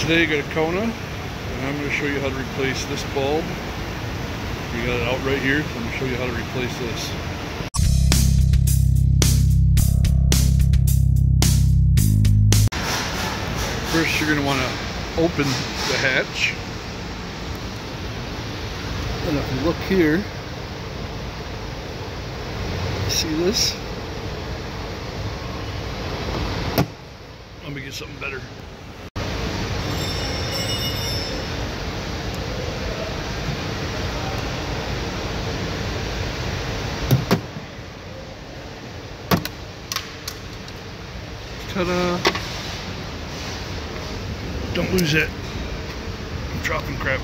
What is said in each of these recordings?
Today I got a Kona and I'm going to show you how to replace this bulb. We got it out right here, so I'm going to show you how to replace this. First you're going to want to open the hatch. And if you look here, see this? Let me get something better. Ta-da! Don't lose it. I'm dropping crap.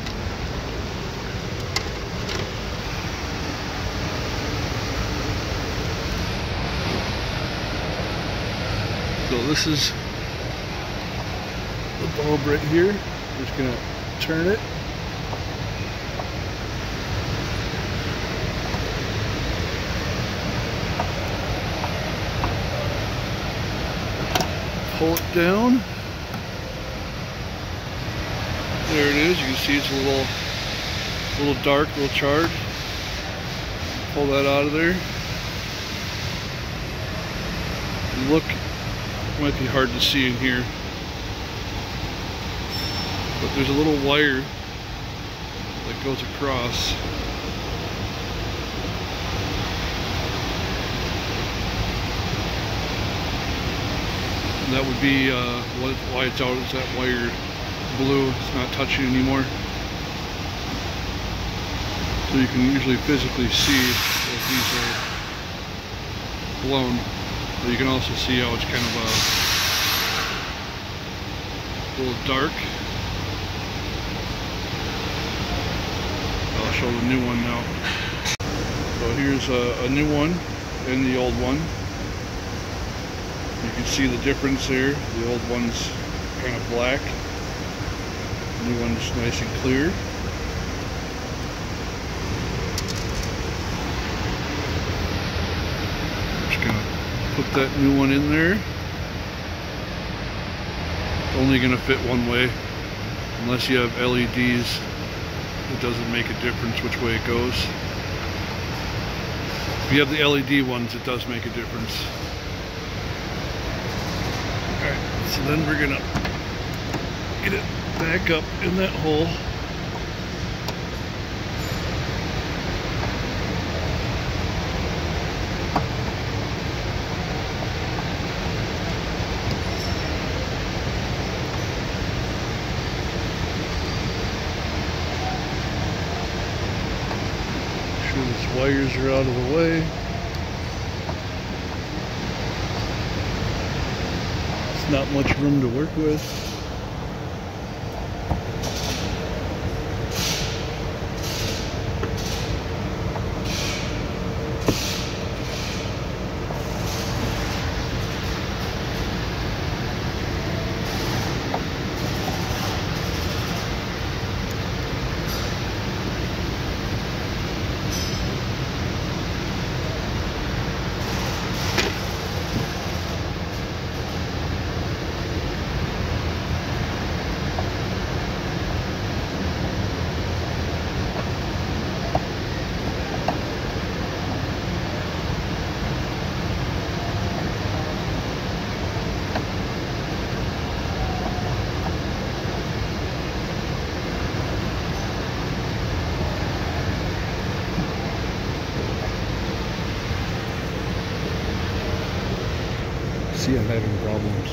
So this is the bulb right here. I'm Just gonna turn it. Pull it down. There it is. You can see it's a little, little dark, little charred. Pull that out of there. Look, might be hard to see in here but there's a little wire that goes across that would be uh, why it's out is that wire blew it's not touching anymore so you can usually physically see if these are blown but you can also see how it's kind of a little dark I'll show the new one now. So here's a, a, new one and the old one. You can see the difference here. The old one's kind of black. The new one's nice and clear. Just gonna put that new one in there. Only gonna fit one way unless you have LEDs it doesn't make a difference which way it goes. If you have the LED ones, it does make a difference. Alright, so then we're gonna get it back up in that hole. Wires are out of the way. Not much room to work with. See I'm having problems.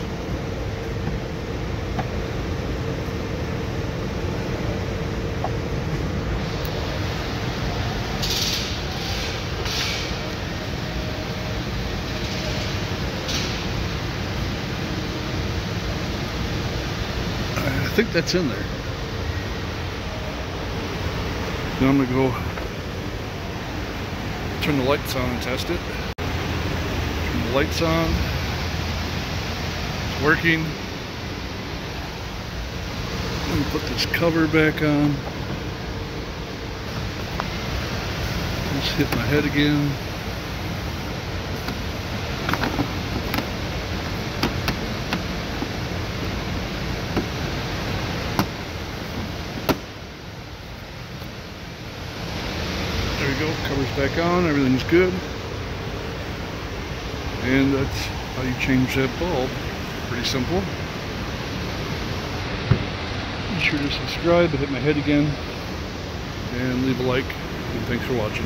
I think that's in there. Now I'm gonna go turn the lights on and test it. Turn the lights on working. Let me put this cover back on. Just hit my head again. There we go, cover's back on, everything's good. And that's how you change that bulb. Pretty simple. Be sure to subscribe, hit my head again, and leave a like, and thanks for watching.